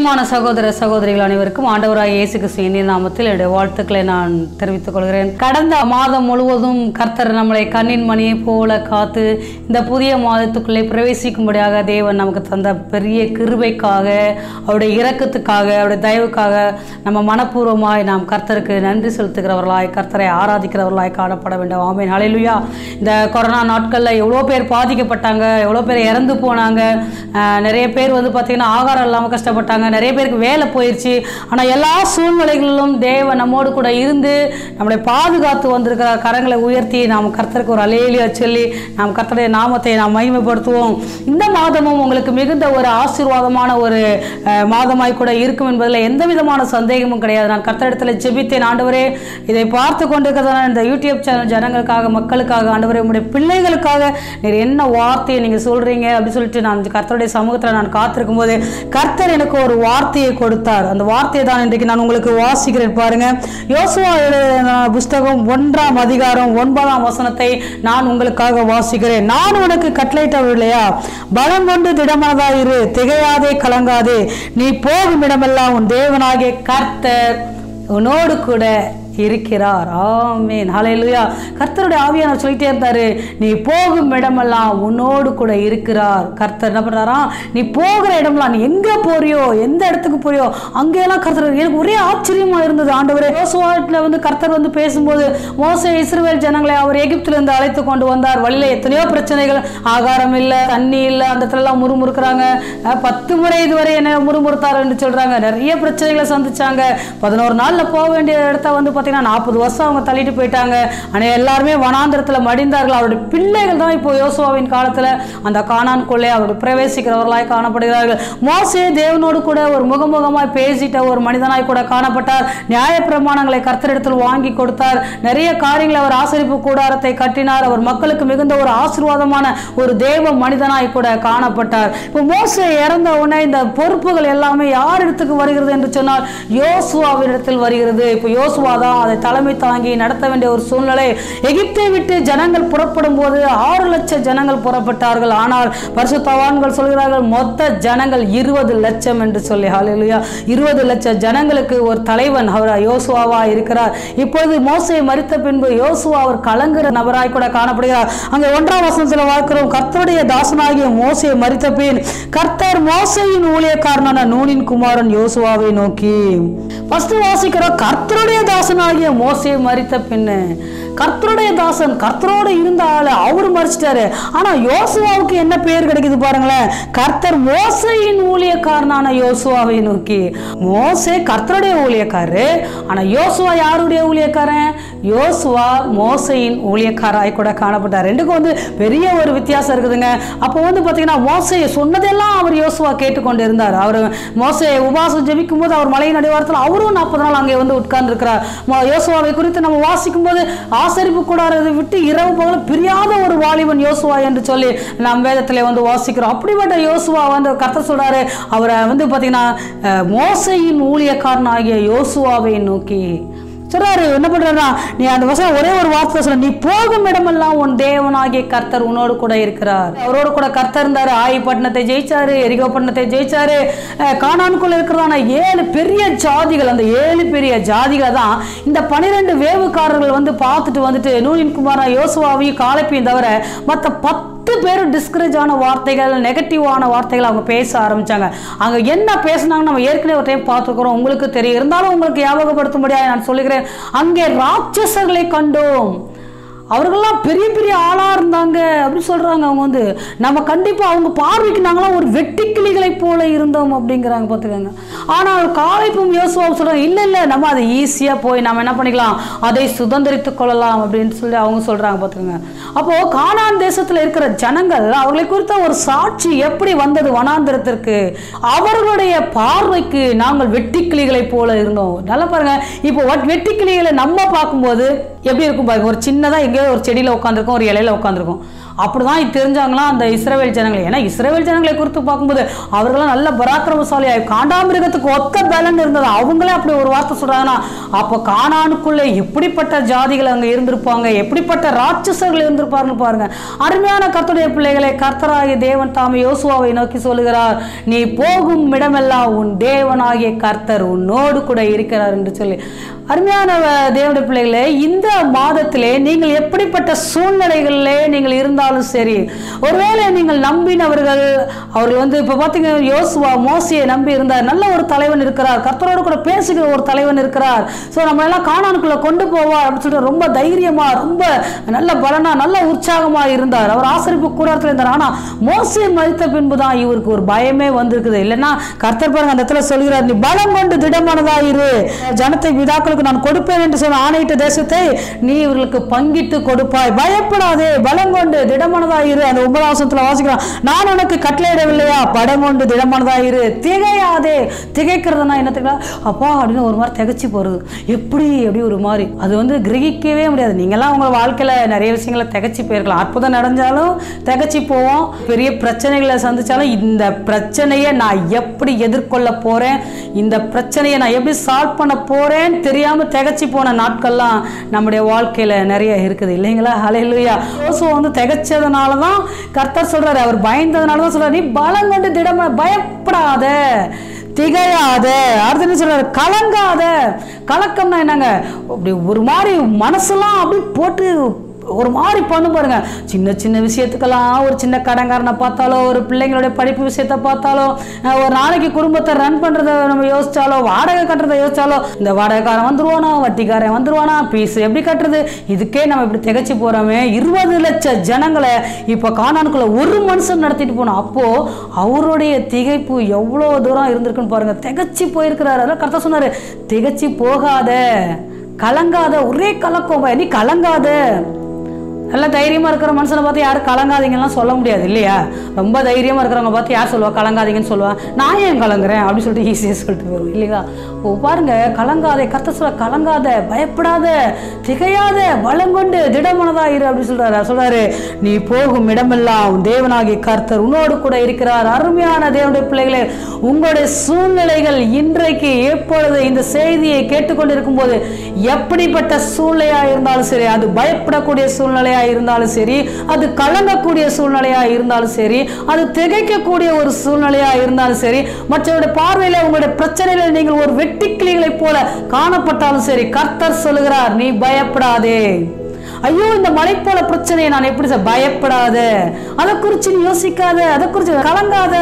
பிரியமான சகோதர சகோதரிகள் அனைவருக்கும் ஆண்டவராய் இயேசு கிறிஸ்து நாமத்தில் என்னுடைய வாழ்த்துக்களை நான் தெரிவித்துக் கொள்கிறேன். கடந்த மாதம் முழுவதும் கர்த்தர் நம்மளை கண்ணின் மணியை போல காத்து இந்த புதிய மாதத்துக்குள்ளே பிரவேசிக்கும்படியாக தேவன் நமக்கு தந்த பெரிய கிருபைக்காக அவருடைய இரக்கத்துக்காக அவருடைய தயவுக்காக நம்ம மனப்பூர்வமாய் நாம் கர்த்தருக்கு நன்றி செலுத்துகிறவர்களாய் கர்த்தரை ஆராதிக்கிறவர்களாய் காணப்பட வேண்டும். ஆமை ஹalleluya. இந்த கொரோனா நாட்களில் எவ்வளோ பேர் பாதிக்கப்பட்டாங்க எவ்வளோ பேர் இறந்து போனாங்க. நிறைய பேர் வந்து பார்த்திங்கன்னா ஆகாரம் இல்லாமல் கஷ்டப்பட்டாங்க. நிறைய பேருக்கு வேலை போயிடுச்சு ஆனால் எல்லா சூழ்நிலைகளிலும் தேவன் நம்மோடு கூட இருந்து நம்மளை பாதுகாத்து வந்திருக்கிற கரங்களை உயர்த்தி நாம் கர்த்தருக்கு ஒரு அலேலியா சொல்லி நாம் கர்த்தருடைய நாமத்தை நாம் மகிமைப்படுத்துவோம். இந்த மாதமும் உங்களுக்கு மிகுந்த ஒரு ஆசீர்வாதமான ஒரு மாதமாய் கூட இருக்கும் என்பதில் எந்த விதமான சந்தேகமும் கிடையாது. நான் கர்த்தரிடத்தில் ஜெபித்தேன். ஆண்டவரே இதை பார்த்து கொண்டிருக்கிறதான இந்த யூடியூப் சேனல் ஜனங்களுக்காக மக்களுக்காக ஆண்டவரே உங்களுடைய பிள்ளைகளுக்காக நீர் என்ன வார்த்தையை நீங்கள் சொல்கிறீங்க அப்படின்னு சொல்லிட்டு நான் கர்த்தருடைய சமூகத்தில் நான் காத்திருக்கும் போது கர்த்தர் எனக்கு ஒரு வார்த்தையை கொடுத்தார். அந்த வார்த்தையை தான் இன்றைக்கு நான் உங்களுக்கு வாசிக்கிறேன் பாருங்க. யோசுவா புஸ்தகம் ஒன்றாம் அதிகாரம் ஒன்பதாம் வசனத்தை நான் உங்களுக்காக வாசிக்கிறேன். நான் உனக்கு கட்டளையிட்டவர் இல்லையா? பலம் கொண்டு திடமனதாயிரு திகையாதே கலங்காதே. நீ போகும் இடமெல்லாம் உன் தேவனாகிய கர்த்தர் உன்னோடு கூட இருக்கிறார். ஆமேன். ஹalleluya. கர்த்தருடைய ஆவியானவர் சொல்லிட்டே இருந்தாரு நீ போகும் இடமெல்லாம் உன்னோடு கூட இருக்கிறார். கர்த்தர் என்ன பண்றாராம் நீ போகிற இடமெல்லாம் நீ எங்க போறியோ எந்த இடத்துக்கு போறியோ அங்கெல்லாம் கர்த்தர் எனக்கு ஒரே ஆச்சரியமா இருந்தது ஆண்டவரே. யோசுவாட்டில் வந்து கர்த்தர் வந்து பேசும்போது மோச இஸ்ரவேல் ஜனங்களை அவர் எகிப்திலிருந்து இருந்து அழைத்து கொண்டு வந்தார். வழியில எத்தனையோ பிரச்சனைகள் ஆகாரம் இல்லை தண்ணி இல்லை அந்த இடத்துல முறுமுறுக்கிறாங்க. பத்து முறை இதுவரை என்ன முறுமுறுத்தாருன்னு சொல்கிறாங்க சொல்றாங்க. நிறைய பிரச்சனைகளை சந்திச்சாங்க. பதினோரு நாள்ல போக வேண்டிய இடத்த வந்து பார்த்தீங்கன்னா நாற்பது வருஷம் அவங்க தள்ளிட்டு போயிட்டாங்க. ஆனால் எல்லாருமே வனாந்திரத்தில் மடிந்தார்கள். அவருடைய பிள்ளைகள் தான் இப்போ யோசுவாவின் காலத்தில் அந்த காணான்குள்ளே அவருடைய பிரவேசிக்கிறவர்களாய் காணப்படுகிறார்கள். மோசே தேவனோடு கூட ஒரு முகமுகமாய் பேசிட்ட ஒரு மனிதனாய் கூட காணப்பட்டார். நியாய பிரமாணங்களை கர்த்தரிடத்தில் வாங்கி கொடுத்தார். நிறைய காரியங்களை அவர் ஆசரிப்பு கூடாரத்தை கட்டினார். அவர் மக்களுக்கு மிகுந்த ஒரு ஆசீர்வாதமான ஒரு தேவ மனிதனாய் கூட காணப்பட்டார். இப்போ மோசே இறந்த உடனே இந்த பொறுப்புகள் எல்லாமே யார் இடத்துக்கு வருகிறது என்று சொன்னால் யோசுவாவின் இடத்தில் வருகிறது. இப்போ யோசுவா தான் அதை தலைமை தாங்கி நடத்த வேண்டிய ஒரு சூழ்நிலை எகிப்தை விட்டு ஜனங்கள் புறப்படும் போது ஆறு லட்சம் ஜனங்கள் புறப்பட்டார்கள். ஆனால் பரிசுத்தவான்கள் சொல்கிறார்கள் மொத்த ஜனங்கள் இருபது லட்சம் என்று சொல்லி ஹalleluya. இருபது லட்சம் ஜனங்களுக்கு ஒரு தலைவன் அவர் யோசுவாவா இருக்கிறார். இப்பொழுது மோசையை மறித்த பின்பு யோசுவா அவர் கலங்குற நபராய் கூட காணப்படுகிறார். அங்க ஒன்றாம் வசனத்தில் பார்க்கிறோம் கர்த்தருடைய தாசனாகிய மோசையை மறித்த பின் கர்த்தர் மோசையின் ஊழியக்காரனான நூனின் குமாரன் யோசுவாவை நோக்கி ஃபஸ்ட்டு வாசிக்கிறோம் கர்த்தருடைய தாசனாகிய மோசையை மறித்த பின்ன கர்த்தருடைய தாசன் கர்த்தரோடு இருந்த ஆளு அவர் மறிச்சிட்டாரு ஆனா யோசுவாவுக்கு என்ன பேர் கிடைக்குது பாருங்களேன். கர்த்தர் மோசையின் ஊழியக்காரனான யோசுவாவை நோக்கி மோசே கர்த்தருடைய ஊழியக்காரரு ஆனா யோசுவா யாருடைய ஊழியக்காரன்? யோசுவா மோசையின் ஊழியக்காராய் கூட காணப்பட்டார். ரெண்டுக்கும் வந்து பெரிய ஒரு வித்தியாசம் இருக்குதுங்க. அப்போ வந்து பார்த்தீங்கன்னா மோசையை சொன்னதெல்லாம் அவர் யோசுவா கேட்டுக்கொண்டு இருந்தார் அவர் மோசையை உபாசம் ஜெபிக்கும் போது அவர் மலையின் அடிவாரத்தில் அவரும் நாற்பது நாள் அங்கே வந்து உட்கார்ந்து இருக்கிறார் யோசுவாவை குறித்து நம்ம வாசிக்கும் போது ஆசரிப்பு கூடாரத்தை விட்டு இரவு பகல் பிரியாத ஒரு வாலிபன் யோசுவா என்று சொல்லி நாம் வேதத்தில் வந்து வாசிக்கிறோம். அப்படிப்பட்ட யோசுவா வந்து கத்த சொல்றாரு அவரை வந்து பார்த்தீங்கன்னா மோசையின் ஊழியக்காரன் ஆகிய யோசுவாவை நோக்கி சொல்றாரு என்ன பண்றா நீ அந்த வசனம் ஒரே ஒரு வார்த்தை சொல்ல நீ போகும் இடமெல்லாம் உன் தேவனாகிய கர்த்தர் உன்னோடு கூட இருக்கிறார். அவரோடு கூட கர்த்தர் இருந்தாரு. ஆயி பட்டணத்தை ஜெயிச்சாரு எரிகோ பட்டணத்தை ஜெயிச்சாரு. காணான்குள்ள இருக்கிறதான ஏழு பெரிய ஜாதிகள் அந்த ஏழு பெரிய ஜாதிகளை தான் இந்த பனிரெண்டு வேவுக்காரர்கள் வந்து பார்த்துட்டு வந்துட்டு நூலின் குமாரா யோசுவாவையும் காலப்பையும் தவிர மற்ற பத்து பத்து பேரும் டிஸ்கரேஜ் ஆன வார்த்தைகள் நெகட்டிவான வார்த்தைகள் அவங்க பேச ஆரம்பிச்சாங்க. அங்க என்ன பேசினாங்க நம்ம ஏற்கனவே ஒரு டைம் பார்த்துருக்குறோம். உங்களுக்கு தெரியும். இருந்தாலும் உங்களுக்கு ஞாபகப்படுத்தும்படியாக நான் சொல்லுகிறேன். அங்கே ராட்சசர்களை கண்டோம். அவர்கள்லாம் பெரிய பெரிய ஆளாக இருந்தாங்க அப்படின்னு சொல்கிறாங்க அவங்க வந்து நம்ம கண்டிப்பாக அவங்க பார்வைக்கு நாங்களாம் ஒரு வெட்டுக்கிளிகளை போல இருந்தோம் அப்படிங்கிறாங்க பார்த்துக்கோங்க. ஆனால் காலைப்பும் யோசுவாவும் சொல்கிறாங்க இல்லை இல்லை நம்ம அதை ஈஸியாக போய் நம்ம என்ன பண்ணிக்கலாம் அதை சுதந்திரித்து கொள்ளலாம் அப்படின்னு சொல்லி அவங்க சொல்கிறாங்க பார்த்துக்கோங்க. அப்போது கானான் தேசத்தில் இருக்கிற ஜனங்கள் அவர்களை குறித்த ஒரு சாட்சி எப்படி வந்தது வனாந்திரத்திற்கு? அவர்களுடைய பார்வைக்கு நாங்கள் வெட்டுக்கிளிகளை போல இருந்தோம். நல்லா பாருங்கள் இப்போ வெட்டி வெட்டுக்கிளிகளை நம்ம பார்க்கும்போது எப்படி இருக்கும் பாருங்க. ஒரு சின்னதா எங்கேயோ ஒரு செடியில உட்காந்துருக்கும் ஒரு இலையில உட்காந்துருக்கும் அப்படிதான் இது தெரிஞ்சாங்களாம் அந்த இஸ்ரேவேல் ஜனங்களை ஏன்னா இஸ்ரேவேல் ஜனங்களை குறித்து பார்க்கும்போது அவர்களாம் நல்ல பராக்கிரமசாலியாக காண்டாமிருகத்துக்கு ஒத்த பலன் இருந்தது. அவங்களே அப்படி ஒரு வார்த்தை சொல்கிறாங்கன்னா அப்போ காணானுக்குள்ளே எப்படிப்பட்ட ஜாதிகள் அங்க இருந்திருப்பாங்க? எப்படிப்பட்ட ராட்சசர்கள் இருந்திருப்பாருன்னு பாருங்க. அருமையான கர்த்தருடைய பிள்ளைகளை கர்த்தராகிய தேவன் தாமே யோசுவாவை நோக்கி சொல்லுகிறார் நீ போகும் இடமெல்லாம் உன் தேவனாகிய கர்த்தர் உன்னோடு கூட இருக்கிறார் என்று சொல்லி. அருமையான தேவனுடைய பிள்ளைகளே இந்த மாதத்திலே நீங்கள் எப்படிப்பட்ட சூழ்நிலைகளிலே நீங்கள் இருந்தாலும் சரி ஒருவேளை நீங்கள் நம்பினவர்கள் அவர்கள் வந்து இப்போ பார்த்தீங்க யோசுவா மோசியை நம்பி இருந்தார் நல்ல ஒரு தலைவன் இருக்கிறார் கர்த்தரோடு கூட பேசுகிற ஒரு தலைவன் இருக்கிறார். ஸோ நம்ம எல்லாம் காணானுக்குள்ளே கொண்டு போவார் அப்படின்னு சொல்லிட்டு ரொம்ப தைரியமா ரொம்ப நல்ல பலனா நல்ல உற்சாகமா இருந்தார். அவர் ஆசரிப்பு கூடாரத்தில் இருந்தார். ஆனால் மோசியை மதித்த பின்பு தான் இவருக்கு ஒரு பயமே வந்திருக்குது. இல்லைன்னா கர்த்தர் பாருங்க அந்த இடத்துல சொல்கிறார் நீ பலம் கொண்டு திடமானதாயிரு. ஜனத்தை விதாக்களுக்கு நான் கொடுப்பேன் என்று சொன்ன ஆணையிட்ட தேசத்தை நீ இவர்களுக்கு பங்கிட்டு கொடுப்பாய். பயப்படாதே. பலம் கொண்டு திடமானதாயிரு அந்த ஒன்பதாம் வாசிக்கலாம். வாசிக்கிறான் நான் உனக்கு கட்டளையிடவில்லையா? படம் கொண்டு திடமானதாயிரு திகையாதே. திகைக்கிறதுனா என்ன தெரியுமா அப்பா அப்படின்னு ஒரு மாதிரி திகைச்சு போறது. எப்படி? எப்படி ஒரு மாதிரி. அது வந்து கிரகிக்கவே முடியாது. நீங்களாம் உங்க வாழ்க்கையில நிறைய விஷயங்களை திகைச்சு போயிருக்கலாம். அற்புதம் நடந்தாலும் திகைச்சு போவோம். பெரிய பிரச்சனைகளை சந்திச்சாலும் இந்த பிரச்சனையை நான் எப்படி எதிர்கொள்ள போறேன்? இந்த பிரச்சனையை நான் எப்படி சால்வ் பண்ண போறேன்னு தெரியாம திகைச்சு போன நாட்கள்லாம் நம்முடைய வாழ்க்கையில நிறைய இருக்குது இல்லைங்களா? ஹalleluya. யோசுவா வந்து திகச்சதுனால தான் கர்த்தர் சொல்றாரு அவர் பயந்ததுனால தான் சொல்கிறார் நீ பலம் கொண்டு திடம பயப்படாத திகையாத. அடுத்து என்ன சொல்றாரு? கலங்காத. கலக்கம்னா என்னங்க? அப்படி ஒரு மாதிரி மனசுலாம் அப்படி போட்டு ஒரு மாதிரி பண்ணும் பாருங்க. சின்ன சின்ன விஷயத்துக்கெல்லாம் ஒரு சின்ன கடன்காரனை பார்த்தாலோ ஒரு பிள்ளைங்களுடைய படிப்பு விஷயத்த பார்த்தாலோ ஒரு நாளைக்கு குடும்பத்தை ரன் பண்ணுறத நம்ம யோசிச்சாலோ வாடகை கட்டுறதை யோசிச்சாலோ இந்த வாடகைக்காரன் வந்துருவானா வட்டிக்காரன் வந்துருவானா பீஸ் எப்படி கட்டுறது? இதுக்கே நம்ம இப்படி திகைச்சு போறோமே. இருபது லட்சம் ஜனங்களை இப்போ காணானுக்குள்ள ஒரு மனுஷன் நடத்திட்டு போனோம் அப்போ அவருடைய திகைப்பு எவ்வளோ தூரம் இருந்திருக்குன்னு பாருங்க. திகைச்சு போயிருக்கிறாரு. அதெல்லாம் கரெக்டாக சொன்னாரு. திகச்சு போகாத கலங்காத ஒரே கலக்கம் நீ கலங்காத. நல்லா தைரியமாக இருக்கிற மனுஷனை பார்த்து யாரும் கலங்காதீங்கலாம் சொல்ல முடியாது இல்லையா? ரொம்ப தைரியமாக இருக்கிறவங்க பார்த்து யார் சொல்லுவா? கலங்காதீங்கன்னு சொல்லுவா. நான் ஏன் கலங்குறேன்? அப்படின்னு சொல்லிட்டு ஈஸியாக சொல்லிட்டு போயிடும் இல்லையா? ஓ பாருங்க கலங்காதே கத்த சொல்ல கலங்காத பயப்படாத திகையாத பலங்கொண்டு திடமனதாயிரு அப்படின்னு சொல்றாரு. சொல்றாரு நீ போகும் இடமெல்லாம் தேவனாகி கர்த்தர் உன்னோடு கூட இருக்கிறார். அருமையான தேவனுடைய பிள்ளைகளே உங்களுடைய சூழ்நிலைகள் இன்றைக்கு எப்பொழுது இந்த செய்தியை கேட்டுக்கொண்டிருக்கும் போது எப்படிப்பட்ட சூழ்நிலையா இருந்தாலும் சரி அது பயப்படக்கூடிய சூழ்நிலையா இருந்தாலும் சரி அது கலங்கக்கூடிய சூழ்நிலையா இருந்தாலும் சரி அது திகைக்கக்கூடிய ஒரு சூழ்நிலையா இருந்தாலும் சரி மற்றவருடைய பார்வையில உங்களுடைய பிரச்சனையில நீங்கள் ஒரு வெட்டுக்கிளிகளைப் போல காணப்பட்டாலும் சரி கர்த்தர் சொல்லுகிறார் நீ பயப்படாதே. ஐயோ இந்த மலை போல பிரச்சனையை நான் எப்படி சார் பயப்படாத? அதை குறித்து நீ யோசிக்காத அதை குறித்து கலங்காத?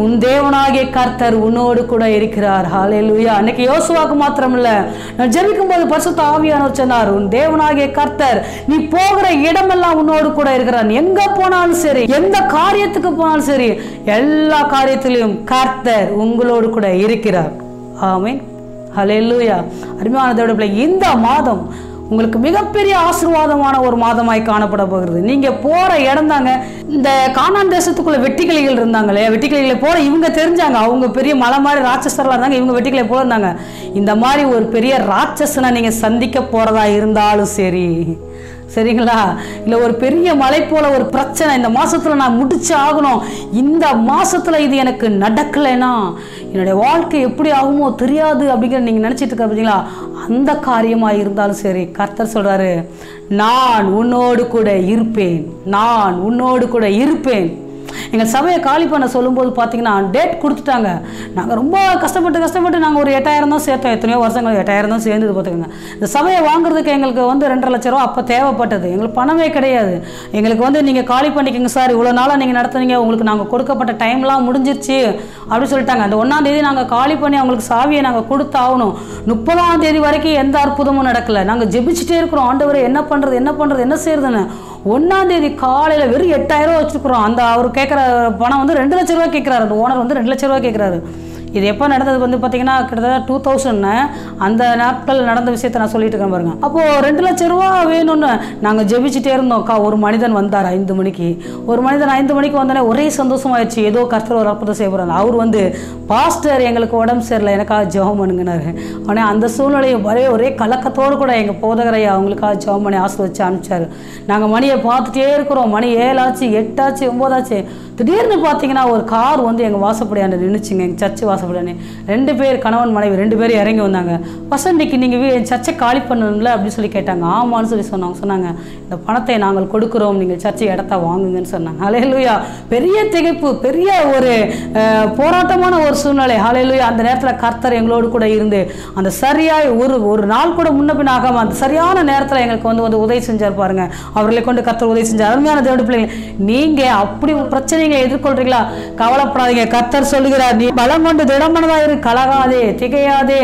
உன் தேவனாகிய கர்த்தர் உன்னோடு கூட இருக்கிறார். ஹalleluya அன்னைக்கு யோசுவாக்கு மாத்திரம் இல்ல நான் ஜெபிக்கும் போது பரிசுத்த ஆவியானவர் சொன்னார் உன் தேவனாகிய கர்த்தர் நீ போகிற இடமெல்லாம் உன்னோடு கூட இருக்கிறார். எங்க போனாலும் சரி எந்த காரியத்துக்கு போனாலும் சரி எல்லா காரியத்திலையும் கர்த்தர் உங்களோடு கூட இருக்கிறார். ஆமீன். ஹalleluya அருமையான தேவனுடைய பிள்ளை இந்த மாதம் உங்களுக்கு மிகப்பெரிய ஆசீர்வாதமான ஒரு மாதமாய் காணப்பட போகிறது. நீங்க போற இடம் தாங்க இந்த காணான் தேசத்துக்குள்ள வெட்டிக்கிளிகள் இருந்தாங்களே வெட்டிக்கிளிகளை போல இவங்க தெரிஞ்சாங்க. அவங்க பெரிய மலை மாதிரி ராட்சசர்களா இருந்தாங்க இவங்க வெட்டிக்கிளை போல இருந்தாங்க. இந்த மாதிரி ஒரு பெரிய ராட்சசனை நீங்க சந்திக்க போறதா இருந்தாலும் சரி சரிங்களா? இல்லை ஒரு பெரிய மலை போல ஒரு பிரச்சனை. இந்த மாசத்துல நான் முடிச்சு ஆகணும். இந்த மாசத்துல இது எனக்கு நடக்கலைன்னா என்னுடைய வாழ்க்கை எப்படி ஆகுமோ தெரியாது அப்படிங்கிற நீங்க நினைச்சிட்டு இருக்க பார்த்தீங்களா அந்த காரியமா இருந்தாலும் சரி கர்த்தர் சொல்றாரு நான் உன்னோடு கூட இருப்பேன். நான் உன்னோடு கூட இருப்பேன். எங்கள் சபையை காலி பண்ண சொல்லும்போது பார்த்தீங்கன்னா டேட் கொடுத்துட்டாங்க. நாங்கள் ரொம்ப கஷ்டப்பட்டு கஷ்டப்பட்டு நாங்கள் ஒரு எட்டாயிரம் தான் சேர்த்தோம். எத்தனையோ வருஷங்கள் எட்டாயிரம் தான் சேர்ந்தது பார்த்துக்கோங்க இந்த சபையை வாங்குறதுக்கு எங்களுக்கு வந்து ரெண்டரை லட்ச ரூபா அப்போ தேவைப்பட்டது. எங்களுக்கு பணமே கிடையாது. எங்களுக்கு வந்து நீங்கள் காலி பண்ணிக்கோங்க சார் இவ்வளோ நாளாக நீங்கள் நடத்துனீங்க. உங்களுக்கு நாங்கள் கொடுக்கப்பட்ட டைம்லாம் முடிஞ்சிருச்சு. அப்படின்னு சொல்லிட்டாங்க. அந்த ஒன்றாந்தேதி நாங்கள் காலி பண்ணி அவங்களுக்கு சாவியை நாங்கள் கொடுத்தாகணும். முப்பதாம் தேதி வரைக்கும் எந்த அற்புதமும் நடக்கலை. நாங்கள் ஜெபிச்சுட்டே இருக்கிறோம். ஆண்டவரை என்ன பண்ணுறது என்ன பண்ணுறது என்ன செய்யறதுன்னு ஒன்றாம் தேதி காலையில் வெறும் எட்டாயிரம் ரூபா வச்சுருக்குறோம். அந்த அவர் கேட்குற பணம் வந்து ரெண்டு லட்ச ரூபா கேட்குறாரு அந்த ஓனர் வந்து ரெண்டு லட்ச ரூபா கேட்குறாரு இது எப்போ நடந்தது வந்து பார்த்தீங்கன்னா கிட்டத்தட்ட டூ தௌசண்ட்னு அந்த நாட்கள் நடந்த விஷயத்தை நான் சொல்லிட்டு இருக்கேன் பாருங்க. அப்போது ரெண்டு லட்சம் ரூபா வேணும்னு நாங்கள் ஜெபிச்சுட்டே இருந்தோம். அக்கா ஒரு மனிதன் வந்தார் ஐந்து மணிக்கு. ஒரு மனிதன் ஐந்து மணிக்கு வந்தோடனே ஒரே சந்தோஷமாயிடுச்சு. ஏதோ கர்த்தர் ஒரு அற்புதம் செய்ய போகிறாங்க அவர் வந்து பாஸ்டர் எங்களுக்கு உடம்பு சரியில்லை. எனக்காக ஜெபம் பண்ணுங்கனாரு ஆனால் அந்த சூழ்நிலையை ஒரே ஒரே கலக்கத்தோடு கூட எங்கள் போதகரையை அவங்களுக்காக ஜெபம் பண்ணி ஆசிர்வச்சு அனுப்பிச்சாரு. நாங்கள் மணியை பார்த்துட்டே இருக்கிறோம். மணி ஏழாச்சு எட்டாச்சு ஒம்போதாச்சு திடீர்னு பார்த்தீங்கன்னா ஒரு கார் வந்து எங்கள் வாசப்படியாண்ட நின்றுச்சுங்க எங்கள் சர்ச்சு வாசப்படியானே ரெண்டு பேர் கணவன் மனைவி ரெண்டு பேரும் இறங்கி வந்தாங்க. வசந்திக்கு நீங்கள் வீ சர்ச்சை காலி பண்ணணும்ல அப்படின்னு சொல்லி கேட்டாங்க. ஆமான்னு சொல்லி சொன்னாங்க. சொன்னாங்க. இந்த பணத்தை நாங்கள் கொடுக்குறோம். நீங்கள் சர்ச்சை இடத்த வாங்குங்கன்னு சொன்னாங்க. ஹalleluya. பெரிய திகைப்பு பெரிய ஒரு போராட்டமான ஒரு சூழ்நிலை. ஹalleluya. அந்த நேரத்தில் கர்த்தர் எங்களோடு கூட இருந்து அந்த சரியாய் ஒரு ஒரு நாள் கூட முன்ன பின் ஆகாம அந்த சரியான நேரத்தில் எங்களுக்கு வந்து வந்து உதவி செஞ்சார் பாருங்க. அவர்களை கொண்டு கர்த்தர் உதவி செஞ்சார். அருமையான தேவடி பிள்ளைங்க நீங்கள் அப்படி ஒரு பிரச்சனைகளை எதிர்கொள்றீங்களா? கவலைப்படாதீங்க. கர்த்தர் சொல்லுகிறார் நீ பலம் கொண்டு திடமனதா இரு கலகாதே திகையாதே.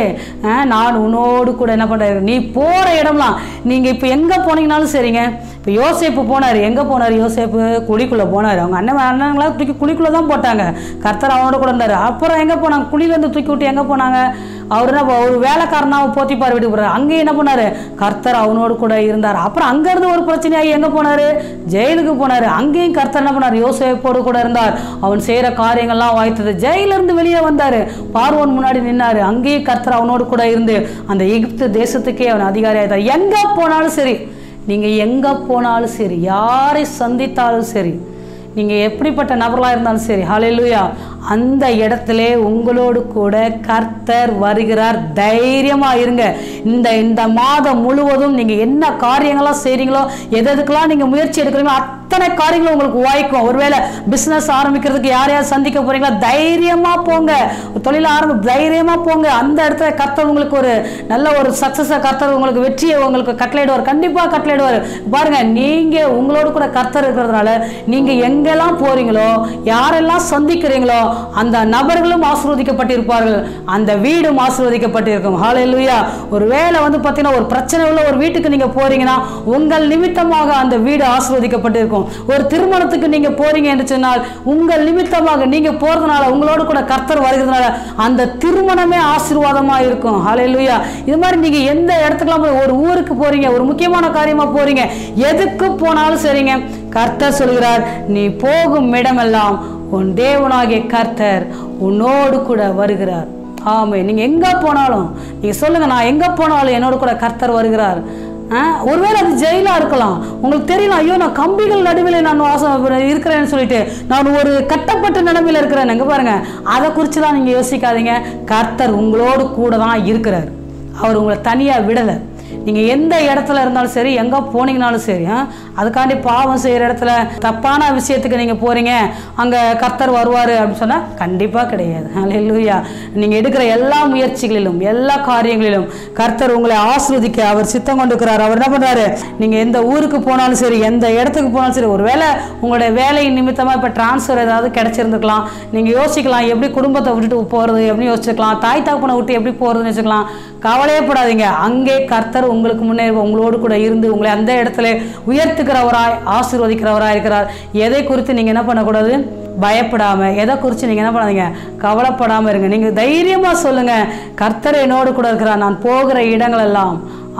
நான் உன்னோடு கூட என்ன பண்றேன் நீ போற இடம்லாம் நீங்க இப்ப எங்க போனீங்கனாலும் சரிங்க. இப்போ யோசேப்பு போனார். எங்கே போனார் யோசேப்பு? குழிக்குள்ளே போனார். அவங்க அண்ணன் அண்ணங்களா தூக்கி குழிக்குள்ளே தான் போட்டாங்க. கர்த்தர் அவனோட கூட இருந்தார். அப்புறம் எங்கே போனாங்க? குழியிலேருந்து தூக்கி விட்டு எங்கே போனாங்க? அவர் என்ன ஒரு வேலைக்காரனாக போத்திப்பார் வீட்டுக்கு போகிறார் அங்கேயும் என்ன பண்ணார்? கர்த்தர் அவனோடு கூட இருந்தார். அப்புறம் அங்கேருந்து ஒரு பிரச்சனையாகி எங்கே போனார்? ஜெயிலுக்கு போனார். அங்கேயும் கர்த்தர் என்ன பண்ணார்? யோசேப்போடு கூட இருந்தார். அவன் செய்கிற காரியங்கள்லாம் வாய்த்தது. ஜெயிலிருந்து வெளியே வந்தார். பார்வன் முன்னாடி நின்னார். அங்கேயும் கர்த்தர் அவனோடு கூட இருந்து அந்த எகிப்து தேசத்துக்கே அவன் அதிகாரி எங்கே போனாலும் சரி நீங்கள் எங்கே போனாலும் சரி யாரை சந்தித்தாலும் சரி நீங்கள் எப்படிப்பட்ட நபர்களாக இருந்தாலும் சரி ஹalleluya அந்த இடத்துல உங்களோடு கூட கர்த்தர் வருகிறார். தைரியமாக இருங்க. இந்த இந்த மாதம் முழுவதும் நீங்கள் என்ன காரியங்கள்லாம் செய்கிறீங்களோ எதுக்கெல்லாம் நீங்கள் முயற்சி எடுக்கிறீங்களோ அத்தனை காரியங்களும் உங்களுக்கு வாய்க்கும் ஒருவேளை பிஸ்னஸ் ஆரம்பிக்கிறதுக்கு யாரையாவது சந்திக்க போறீங்களா தைரியமா போங்க. ஒரு தொழில் ஆரம்பி தைரியமா போங்க. அந்த இடத்துல கர்த்தர் உங்களுக்கு ஒரு நல்ல ஒரு சக்சஸை கர்த்தர் உங்களுக்கு வெற்றியை உங்களுக்கு கட்டளையிடுவார். கண்டிப்பா கட்டளையிடுவார். பாருங்க நீங்க உங்களோட கூட கர்த்தர் இருக்கிறதுனால நீங்க எங்கெல்லாம் போறீங்களோ யாரெல்லாம் சந்திக்கிறீங்களோ அந்த நபர்களும் ஆசீர்வதிக்கப்பட்டிருப்பார்கள். அந்த வீடும் ஆசீர்வதிக்கப்பட்டிருக்கும். ஹalleluya ஒரு வேலை வந்து பார்த்தீங்கன்னா ஒரு பிரச்சனை உள்ள ஒரு வீட்டுக்கு நீங்க போறீங்கன்னா உங்கள் நிமித்தமாக அந்த வீடு ஆசீர்வதிக்கப்பட்டிருக்கும். ஒரு திருமணத்துக்கு நீங்க போறீங்க என்று சொன்னால் உங்கள் நிமித்தமாக நீங்க போறதுனால உங்களோட கூட கர்த்தர் வருகிறதுனால அந்த திருமணமே ஆசீர்வாதமா இருக்கும். ஹalleluya இது மாதிரி நீங்க எந்த இடத்துக்குலாம் போய் ஒரு ஊருக்கு போறீங்க ஒரு முக்கியமான காரியமா போறீங்க எதுக்கு போனாலும் சரிங்க கர்த்தர் சொல்கிறார் நீ போகும் இடமெல்லாம் உன் தேவனாகிய கர்த்தர் உன்னோடு கூட வருகிறார். ஆமே நீங்கள் எங்கே போனாலும் நீங்கள் சொல்லுங்கள் நான் எங்கே போனாலும் என்னோட கூட கர்த்தர் வருகிறார். ஆ, ஒருவேளை அது ஜெயிலாக இருக்கலாம். உங்களுக்கு தெரியல ஐயோ நான் கம்பிகள் நடுவில் நான் வாசம் இருக்கிறேன்னு சொல்லிட்டு நான் ஒரு கட்டப்பட்ட நிலமையில் இருக்கிறேன். எங்கே பாருங்கள் அதை குறித்து தான் நீங்கள் யோசிக்காதீங்க. கர்த்தர் உங்களோடு கூட தான் இருக்கிறார். அவர் உங்களை தனியாக விடலை. நீங்கள் எந்த இடத்துல இருந்தாலும் சரி எங்கே போனீங்கனாலும் சரி ஆ, அதுக்காண்டி பாவம் செய்கிற இடத்துல தப்பான விஷயத்துக்கு நீங்கள் போகிறீங்க அங்கே கர்த்தர் வருவார் அப்படின்னு சொன்னால் கண்டிப்பாக கிடையாது. இல்லையா நீங்கள் எடுக்கிற எல்லா முயற்சிகளிலும் எல்லா காரியங்களிலும் கர்த்தர் உங்களை ஆஸ்வதிக்க அவர் சித்தம் கொண்டுக்கிறார் அவர் என்ன பண்ணுறாரு நீங்கள் எந்த ஊருக்கு போனாலும் சரி எந்த இடத்துக்கு போனாலும் சரி ஒருவேளை உங்களுடைய வேலையின் நிமித்தமாக இப்போ டிரான்ஸ்ஃபர் ஏதாவது கிடச்சிருந்துக்கலாம் நீங்கள் யோசிக்கலாம் எப்படி குடும்பத்தை விட்டுட்டு போகிறது எப்படி யோசிச்சுக்கலாம். தாய் தகப்பனை விட்டு எப்படி போகிறதுன்னு வச்சுக்கலாம் கவலையப்படாதீங்க அங்கே கர்த்தர் உங்களுக்கு முன்னே உங்களோடு கூட இருந்து உங்களை அந்த இடத்துல உயர்த்துக்கிறவராய் ஆசீர்வதிக்கிறவராய் இருக்கிறார். எதை குறித்து நீங்கள் என்ன பண்ணக்கூடாது? பயப்படாம. எதை குறித்து நீங்கள் என்ன பண்ணாதீங்க? கவலைப்படாமல் இருங்க. நீங்கள் தைரியமாக சொல்லுங்க. கர்த்தர் என்னோடு கூட இருக்கிறார். நான் போகிற இடங்கள் எல்லாம்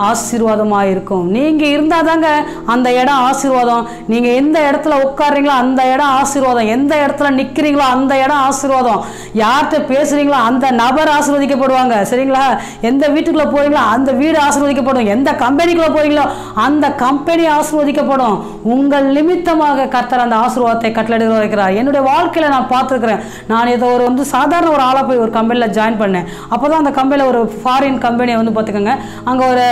ஆசீர்வாதமாக இருக்கும் நீங்கள் இருந்தால் தாங்க அந்த இடம் ஆசீர்வாதம். நீங்கள் எந்த இடத்துல உட்கார்றீங்களோ அந்த இடம் ஆசீர்வாதம். எந்த இடத்துல நிற்கிறீங்களோ அந்த இடம் ஆசீர்வாதம். யார்கிட்ட பேசுகிறீங்களோ அந்த நபர் ஆசீர்வதிக்கப்படுவாங்க. சரிங்களா? எந்த வீட்டுக்குள்ளே போகிறீங்களோ அந்த வீடு ஆசீர்வதிக்கப்படும். எந்த கம்பெனிக்குள்ளே போகிறீங்களோ அந்த கம்பெனி ஆசீர்வதிக்கப்படும். உங்கள் நிமித்தமாக கர்த்தர் அந்த ஆசீர்வாதத்தை கட்டளை வைக்கிறார் என்னுடைய வாழ்க்கையில் நான் பார்த்துருக்குறேன். நான் இதை ஒரு வந்து சாதாரண ஒரு ஆளாக போய் ஒரு கம்பெனியில் ஜாயின் பண்ணேன். அப்போ தான் அந்த கம்பெனியில் ஒரு ஃபாரின் கம்பெனியை வந்து பார்த்துக்கோங்க. அங்கே ஒரு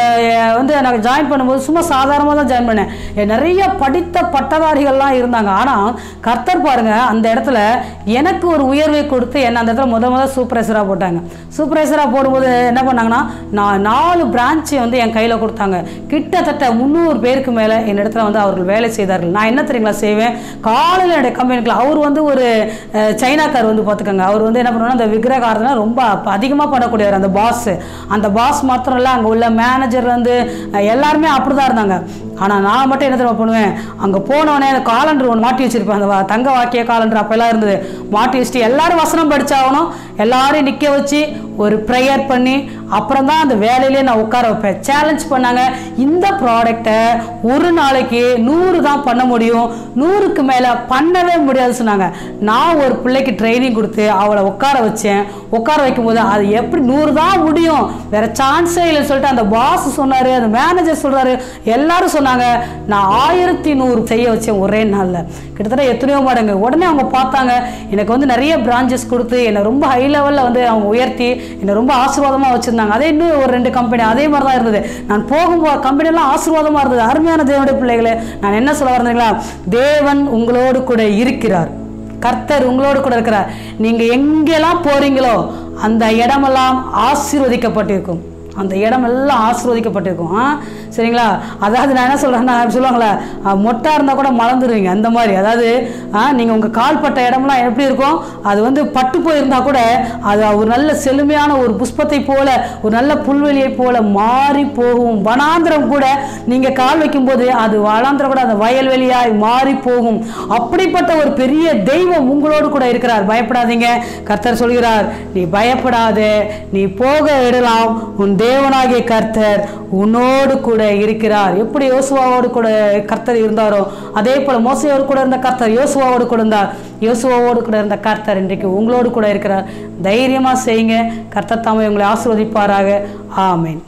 வந்து எனக்கு ஜாயின் பண்ணும்போது சும்மா சாதாரணமாக தான் ஜாயின் பண்ணேன். நிறைய படித்த பட்டதாரிகள்லாம் இருந்தாங்க. ஆனால் கர்த்தர் பாருங்கள் அந்த இடத்துல எனக்கு ஒரு உயர்வை கொடுத்து என்னை அந்த இடத்துல முத முத சூப்பர்வைசராக போட்டாங்க. சூப்பர்வைசராக போடும்போது என்ன பண்ணாங்கன்னா நான் நாலு பிரான்ச்சை வந்து என் கையில் கொடுத்தாங்க. கிட்டத்தட்ட முந்நூறு பேருக்கு மேலே என் இடத்துல வந்து அவர்கள் வேலை செய்தார்கள். நான் என்ன தெரியுங்களா செய்வேன்? காலையில் என்னுடைய கம்பெனிக்குள்ள அவர் வந்து ஒரு சைனாக்கார் வந்து பார்த்துக்கோங்க. அவர் வந்து என்ன பண்ணுவாங்கன்னா அந்த விக்கிரகாரத்தில் ரொம்ப அதிகமாக பண்ணக்கூடியவர் அந்த பாஸ் அந்த பாஸ் மாத்திரம் இல்லை அங்கே உள்ள மேனேஜர் வந்து எல்லாருமே அப்படி தான் இருந்தாங்க. ஆனால் நான் மட்டும் என்ன தெரியுமா பண்ணுவேன்? அங்கே போனவொடனே அந்த காலண்டர் ஒன்று மாட்டி வச்சிருப்பேன். அந்த வா- தங்க வாக்கிய காலண்டர் அப்போல்லாம் இருந்தது. மாட்டி வச்சுட்டு எல்லாரும் வசனம் படித்தாகணும் எல்லாரையும் நிற்க வச்சு ஒரு ப்ரேயர் பண்ணி அப்புறம் தான் அந்த வேலையிலே நான் உட்கார வைப்பேன். சேலஞ்ச் பண்ணாங்க. இந்த ப்ராடக்டை ஒரு நாளைக்கு நூறு தான் பண்ண முடியும். நூறுக்கு மேலே பண்ணவே முடியாது சொன்னாங்க. நான் ஒரு பிள்ளைக்கு ட்ரைனிங் கொடுத்து அவளை உட்கார வச்சேன். உட்கார வைக்கும்போது அது எப்படி நூறு தான் முடியும்? வேற சான்ஸே இல்லைன்னு சொல்லிட்டு அந்த பாஸ் சொன்னார் அந்த மேனேஜர் சொல்கிறாரு எல்லாரும் சொன்னாங்க. நான் ஆயிரத்தி நூறு செய்ய வச்சேன் ஒரே நாளில். கிட்டத்தட்ட எத்தனையோ மடங்கு. உடனே அவங்க பார்த்தாங்க எனக்கு வந்து நிறைய பிரான்ச்சஸ் கொடுத்து என்னை ரொம்ப ஹை லெவலில் வந்து அவங்க உயர்த்தி என்னை ரொம்ப ஆசீர்வாதமாக வச்சுருந்தாங்க. அதே இன்னும் ஒரு ரெண்டு கம்பெனி அதே மாதிரி தான் இருந்தது. நான் போகும்போது கம்பெனியெல்லாம் ஆசீர்வாதமாக இருந்தது. அருமையான தேவனுடைய பிள்ளைகளே நான் என்ன சொல்ல வரேங்களா தேவன் உங்களோடு கூட இருக்கிறார். கர்த்தர் உங்களோடு கூட இருக்கிறார். நீங்கள் எங்கெல்லாம் போறீங்களோ அந்த இடமெல்லாம் ஆசீர்வதிக்கப்பட்டிருக்கும். அந்த இடமெல்லாம் ஆசிர்வதிக்கப்பட்டிருக்கும். சரிங்களா? அதாவது நான் என்ன சொல்கிறேன்னா சொல்லுவாங்களே மொட்டாக இருந்தால் கூட மலர்ந்துருவீங்க அந்த மாதிரி. அதாவது ஆ, உங்கள் கால்பட்ட இடம்லாம் எப்படி இருக்கும்? அது வந்து பட்டு போயிருந்தால் கூட அது ஒரு நல்ல செழுமையான ஒரு புஷ்பத்தை போல ஒரு நல்ல புல்வெளியை போல மாறி போகும். வனாந்திரம் கூட நீங்கள் கால் வைக்கும்போது அது வனாந்திரம் கூட அந்த வயல்வெளியாய் மாறி போகும். அப்படிப்பட்ட ஒரு பெரிய தெய்வம் உங்களோடு கூட இருக்கிறார். பயப்படாதீங்க. கர்த்தர் சொல்கிறார் நீ பயப்படாதே. நீ போக இடலாம். உன் தேவனாகிய கர்த்தர் உன்னோடு கூட இருக்கிறார். எப்படி யோசுவாவோடு கூட கர்த்தர் இருந்தாரோ அதே போல மோசையோடு கூட இருந்த கர்த்தர் யோசுவாவோடு கூட இருந்தார். யோசுவாவோடு கூட இருந்த கர்த்தர் இன்றைக்கு உங்களோடு கூட இருக்கிறார். தைரியமாக செய்யுங்க. கர்த்தர் தாமே உங்களை ஆசிர்வதிப்பாராக. ஆமேன்.